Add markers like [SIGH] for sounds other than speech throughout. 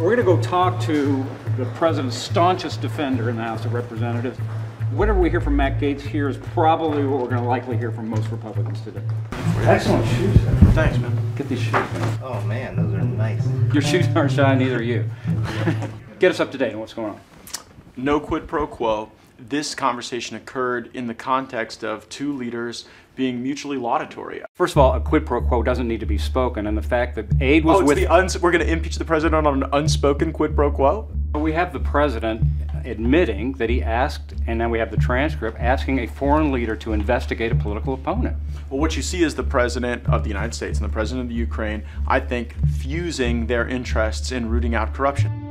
We're going to go talk to the president's staunchest defender in the House of Representatives. Whatever we hear from Matt Gaetz here is probably what we're going to likely hear from most Republicans today. Excellent shoes. Thanks, man. Get these shoes, man. Oh man, those are nice. Your shoes aren't shiny, neither are you. [LAUGHS] Get us up to date on what's going on. no quid pro quo. This conversation occurred in the context of two leaders being mutually laudatory. First of all, a quid pro quo doesn't need to be spoken, and the fact that aid was Oh, with. the uns- we're going to impeach the president on an unspoken quid pro quo? We have the president admitting that he asked, and now we have the transcript, asking a foreign leader to investigate a political opponent. Well, what you see is the president of the United States and the president of the Ukraine, I think, fusing their interests in rooting out corruption.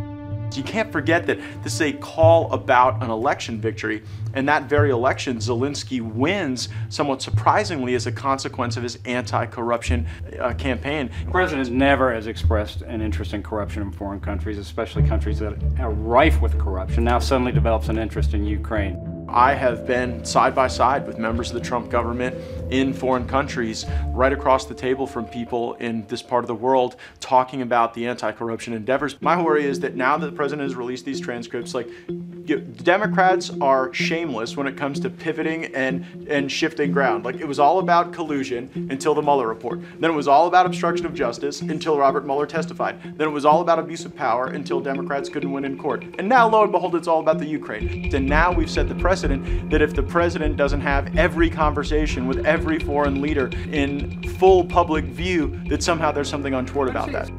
You can't forget that this is a call about an election victory, and that very election, Zelensky wins somewhat surprisingly as a consequence of his anti corruption uh, campaign. The president never has expressed an interest in corruption in foreign countries, especially countries that are rife with corruption. Now suddenly develops an interest in Ukraine. I have been side by side with members of the Trump government in foreign countries, right across the table from people in this part of the world, talking about the anti corruption endeavors. My worry is that now that the president has released these transcripts, like, you, Democrats are shameless when it comes to pivoting and, and shifting ground. Like, it was all about collusion until the Mueller report. Then it was all about obstruction of justice until Robert Mueller testified. Then it was all about abuse of power until Democrats couldn't win in court. And now, lo and behold, it's all about the Ukraine. And now we've set the precedent that if the president doesn't have every conversation with every foreign leader in full public view, that somehow there's something untoward about that.